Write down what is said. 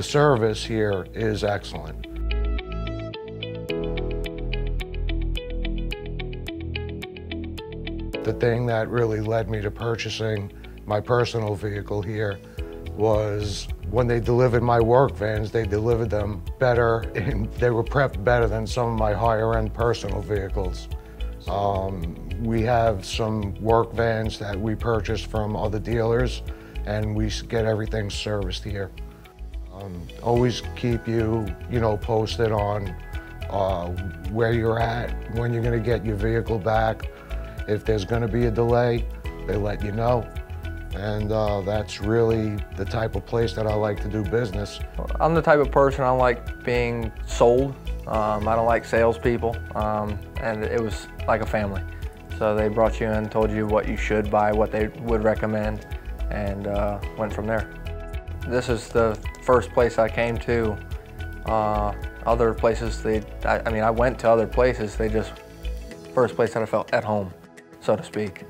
The service here is excellent. The thing that really led me to purchasing my personal vehicle here was when they delivered my work vans, they delivered them better and they were prepped better than some of my higher end personal vehicles. Um, we have some work vans that we purchase from other dealers and we get everything serviced here. Um, always keep you, you know, posted on uh, where you're at, when you're gonna get your vehicle back. If there's gonna be a delay, they let you know. And uh, that's really the type of place that I like to do business. I'm the type of person I like being sold. Um, I don't like salespeople, um, and it was like a family. So they brought you in, told you what you should buy, what they would recommend, and uh, went from there. This is the first place I came to. Uh, other places, they, I, I mean, I went to other places, they just, first place that I felt at home, so to speak.